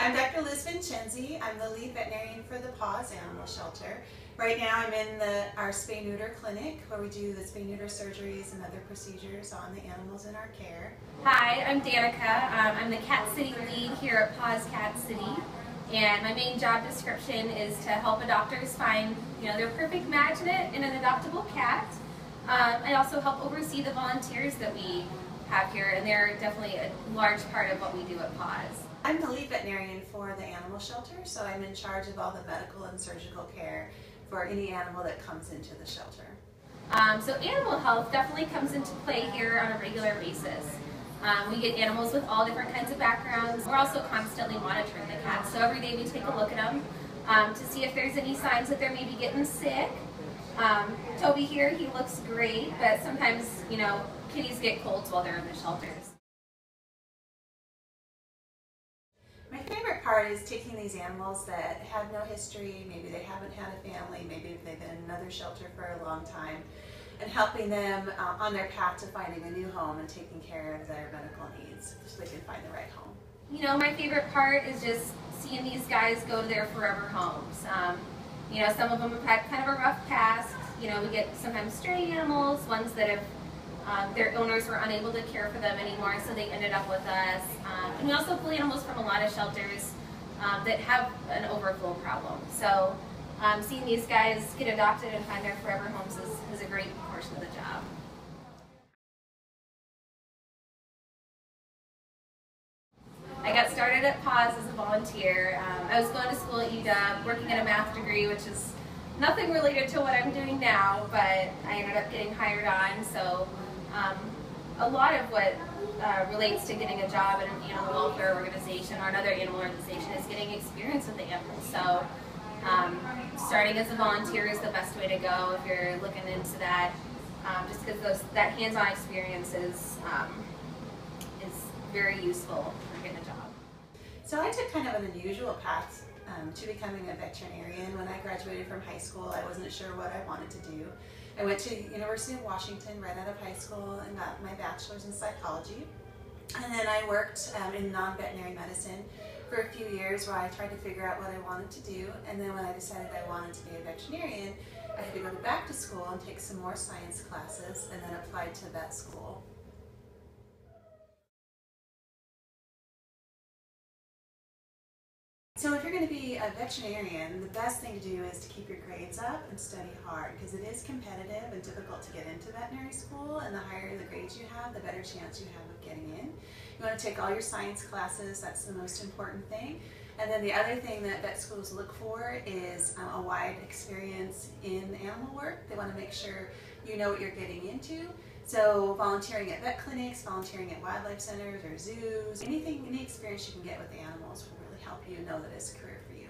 I'm Dr. Liz Vincenzi. I'm the lead veterinarian for the Paws Animal Shelter. Right now I'm in the our spay neuter clinic where we do the spay neuter surgeries and other procedures on the animals in our care. Hi, I'm Danica. Um, I'm the Cat City lead here at Paws Cat City. And my main job description is to help adopters find you know, their perfect match in an adoptable cat. Um, I also help oversee the volunteers that we have here, and they're definitely a large part of what we do at Paws. I'm the lead veterinarian for the animal shelter, so I'm in charge of all the medical and surgical care for any animal that comes into the shelter. Um, so animal health definitely comes into play here on a regular basis. Um, we get animals with all different kinds of backgrounds. We're also constantly monitoring the cats, so every day we take a look at them um, to see if there's any signs that they're maybe getting sick. Um, Toby here, he looks great, but sometimes, you know, kitties get colds while they're in the shelters. Part is taking these animals that have no history, maybe they haven't had a family, maybe they've been in another shelter for a long time, and helping them uh, on their path to finding a new home and taking care of their medical needs so they can find the right home. You know, my favorite part is just seeing these guys go to their forever homes. Um, you know, some of them have had kind of a rough past. You know, we get sometimes stray animals, ones that have um, their owners were unable to care for them anymore, so they ended up with us. Um, and we also pull animals from a lot of shelters um, that have an overflow problem. So um, seeing these guys get adopted and find their forever homes is, is a great portion of the job. I got started at Paws as a volunteer. Um, I was going to school at UW, working at a math degree, which is nothing related to what I'm doing now, but I ended up getting hired on. So um, a lot of what uh, relates to getting a job in an animal welfare organization or another animal organization is getting experience with the animals. So um, starting as a volunteer is the best way to go if you're looking into that, um, just because that hands-on experience is, um, is very useful for getting a job. So I took kind of an unusual path um, to becoming a veterinarian. When I graduated from high school, I wasn't sure what I wanted to do. I went to University of Washington right out of high school and got my bachelor's in psychology. And then I worked um, in non-veterinary medicine for a few years where I tried to figure out what I wanted to do. And then when I decided I wanted to be a veterinarian, I had to go back to school and take some more science classes and then apply to vet school. So if you're going to be a veterinarian, the best thing to do is to keep your grades up and study hard because it is competitive and difficult to get into veterinary school and the higher the grades you have, the better chance you have of getting in. You want to take all your science classes, that's the most important thing. And then the other thing that vet schools look for is um, a wide experience in animal work. They want to make sure you know what you're getting into. So volunteering at vet clinics, volunteering at wildlife centers or zoos, anything, any experience you can get with the animals will really help you know that it's a career for you.